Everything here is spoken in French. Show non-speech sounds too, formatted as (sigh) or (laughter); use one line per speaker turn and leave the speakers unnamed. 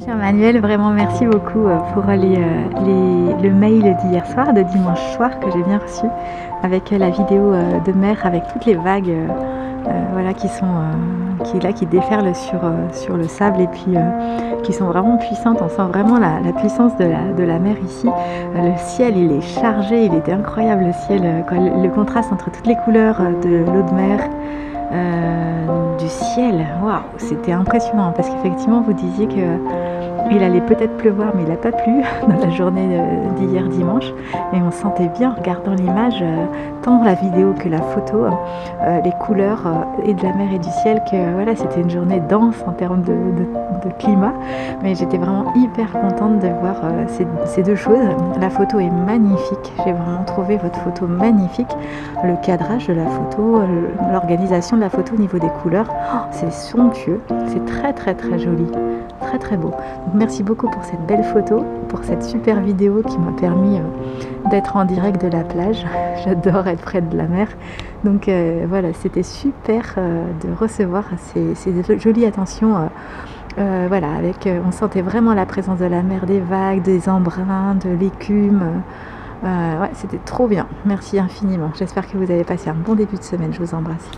Cher Manuel, vraiment merci beaucoup euh, pour euh, les- le mail d'hier soir, de dimanche soir que j'ai bien reçu, avec euh, la vidéo euh, de mer avec toutes les vagues euh, euh, voilà, qui sont euh, qui, là, qui déferlent sur, euh, sur le sable et puis euh, qui sont vraiment puissantes. On sent vraiment la, puissance de la, de la mer ici. Euh, le ciel, il est chargé, il était incroyable le ciel, euh, le, contraste entre toutes les couleurs euh, de l'eau de mer. Waouh, c'était impressionnant parce qu'effectivement vous disiez que il allait peut-être pleuvoir, mais il n'a pas plu (laughs) dans la journée euh, d'hier dimanche. Et on sentait bien en regardant l'image, euh, tant la vidéo que la photo, euh, les couleurs et de la mer et du ciel, que voilà, c'était une journée dense en termes de, climat. Mais j'étais vraiment hyper contente de voir ces, deux choses. La photo est magnifique. J'ai vraiment trouvé votre photo magnifique. Le cadrage de la photo, l'organisation de la photo au niveau des couleurs, oh, c'est somptueux. C'est très très très joli. Très très beau. Merci beaucoup pour cette belle photo, pour cette super vidéo qui m'a permis euh, d'être en direct de la plage. (laughs) J'adore être près de la mer. Donc euh, voilà, c'était super euh, de recevoir ces, jolies attentions. voilà, avec, on sentait vraiment la présence de la mer, des vagues, des embruns, de l'écume. C'était trop bien. Merci infiniment. J'espère que vous avez passé un bon début de semaine. Je vous embrasse.